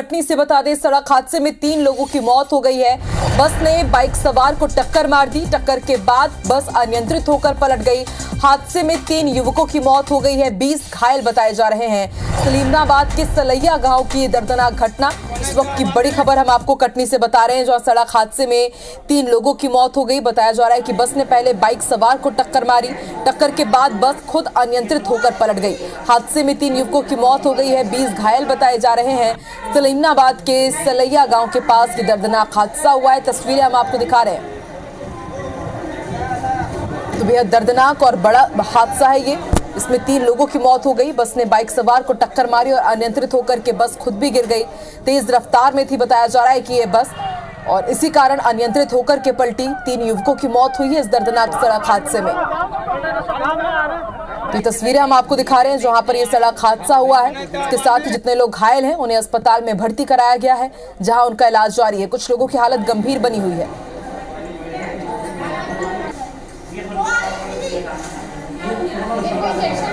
कटनी से बता दें, सड़क हादसे में तीन लोगों की मौत हो गई है। बस ने बाइक सवार को टक्कर मार दी। टक्कर के बाद बस अनियंत्रित होकर पलट गई। हादसे में तीन युवकों की मौत हो गई है। 20 घायल बताए जा रहे हैं। सलीमनाबाद के सलैया गाँव की दर्दनाक घटना इस वक्त की बड़ी खबर हम आपको कटनी से बता रहे हैं जहाँ सड़क हादसे में तीन लोगों की मौत हो गई। बताया जा रहा है कि बस ने पहले बाइक सवार को टक्कर मारी। टक्कर के बाद बस खुद अनियंत्रित होकर पलट गई। हादसे में तीन युवकों की मौत हो गई है। बीस घायल बताए जा रहे हैं। सलीमनाबाद के सलैया गाँव के पास ये दर्दनाक हादसा हुआ है। तस्वीरें हम आपको दिखा रहे हैं। तो बेहद दर्दनाक और बड़ा हादसा है ये। इसमें तीन लोगों की मौत हो गई। बस ने बाइक सवार को टक्कर मारी और अनियंत्रित होकर के बस खुद भी गिर गई। तेज रफ्तार में थी, बताया जा रहा है कि ये बस और इसी कारण अनियंत्रित होकर के पलटी। तीन युवकों की मौत हुई है इस दर्दनाक सड़क हादसे में। तो ये तस्वीरें हम आपको दिखा रहे हैं, जहाँ पर ये सड़क हादसा हुआ है। इसके साथ ही जितने लोग घायल हैं, उन्हें अस्पताल में भर्ती कराया गया है, जहाँ उनका इलाज जारी है। कुछ लोगों की हालत गंभीर बनी हुई है। Depois deixa